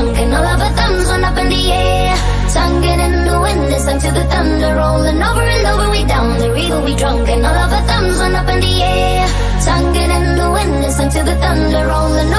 drunk and all of our thumbs went up in the air. Singing in the wind, listen to the thunder rolling over and over. We down the river, we drunk and all of our thumbs went up in the air. Singing in the wind, listen to the thunder rolling.